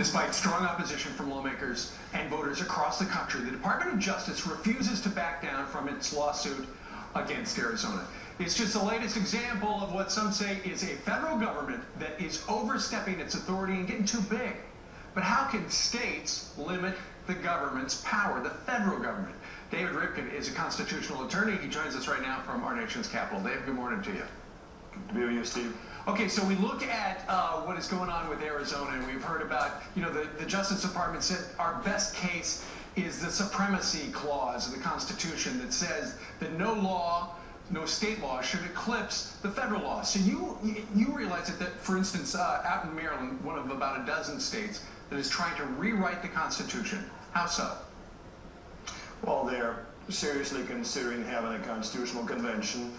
Despite strong opposition from lawmakers and voters across the country, the Department of Justice refuses to back down from its lawsuit against Arizona. It's just the latest example of what some say is a federal government that is overstepping its authority and getting too big. But how can states limit the government's power, the federal government? David Rivkin is a constitutional attorney. He joins us right now from our nation's capital. Dave, good morning to you. To be with you, Steve. Okay, so we look at uh, what is going on with Arizona, and we've heard about, you know, the, the Justice Department said our best case is the supremacy clause of the Constitution that says that no law, no state law should eclipse the federal law. So you you realize that, that for instance, uh, out in Maryland, one of about a dozen states that is trying to rewrite the Constitution. How so? Well, they're seriously considering having a constitutional convention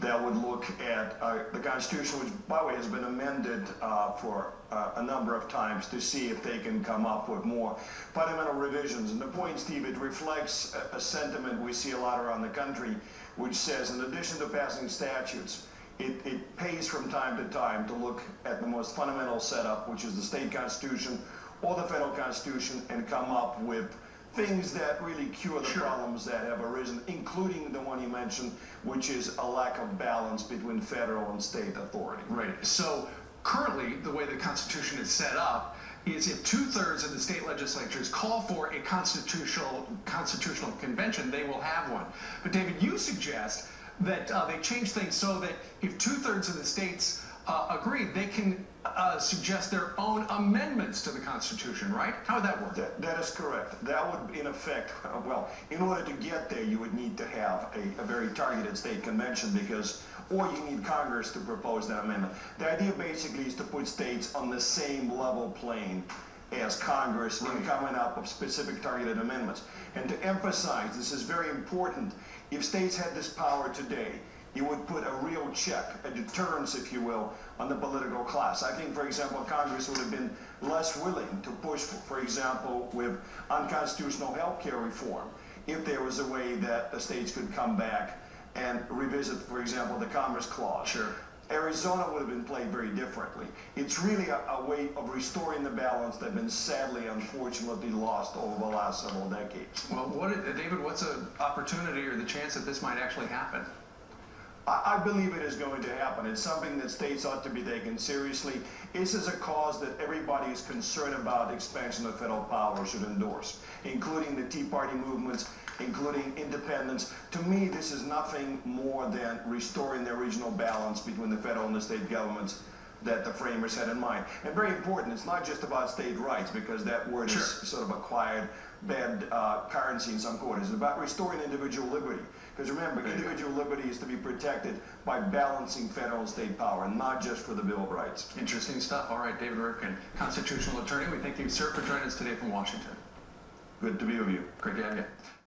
that would look at uh, the Constitution, which, by the way, has been amended uh, for uh, a number of times to see if they can come up with more fundamental revisions. And the point, Steve, it reflects a, a sentiment we see a lot around the country, which says, in addition to passing statutes, it, it pays from time to time to look at the most fundamental setup, which is the state constitution or the federal constitution, and come up with things that really cure the sure. problems that have arisen, including the one you mentioned, which is a lack of balance between federal and state authority. Right. So currently, the way the Constitution is set up is if two-thirds of the state legislatures call for a constitutional constitutional convention, they will have one. But David, you suggest that uh, they change things so that if two-thirds of the states uh, agree, they can uh, suggest their own amendments to the Constitution, right? How would that work? That, that is correct. That would, in effect, well, in order to get there, you would need to have a, a very targeted state convention because, or you need Congress to propose that amendment. The idea basically is to put states on the same level plane as Congress in coming up with specific targeted amendments. And to emphasize, this is very important, if states had this power today, you would put a real check, a deterrence, if you will, on the political class. I think, for example, Congress would have been less willing to push, for, for example, with unconstitutional health care reform if there was a way that the states could come back and revisit, for example, the Commerce Clause. Sure. Arizona would have been played very differently. It's really a, a, way of restoring the balance that's been sadly, unfortunately lost over the last several decades. Well, what, David, what's an opportunity or the chance that this might actually happen? I, believe it is going to happen. It's something that states ought to be taken seriously. This is a cause that everybody is concerned about expansion of federal power should endorse, including the Tea Party movements, including independents. To me, this is nothing more than restoring the original balance between the federal and the state governments that the framers had in mind. And very important, it's not just about state rights, because that word sure. is sort of acquired bad uh, currency in some quarters. It's about restoring individual liberty. Because remember, individual liberty is to be protected by balancing federal and state power, not just for the Bill of Rights. Interesting stuff. All right, David Rivkin, constitutional attorney. We thank you, sir, for joining us today from Washington. Good to be with you. Great to have you.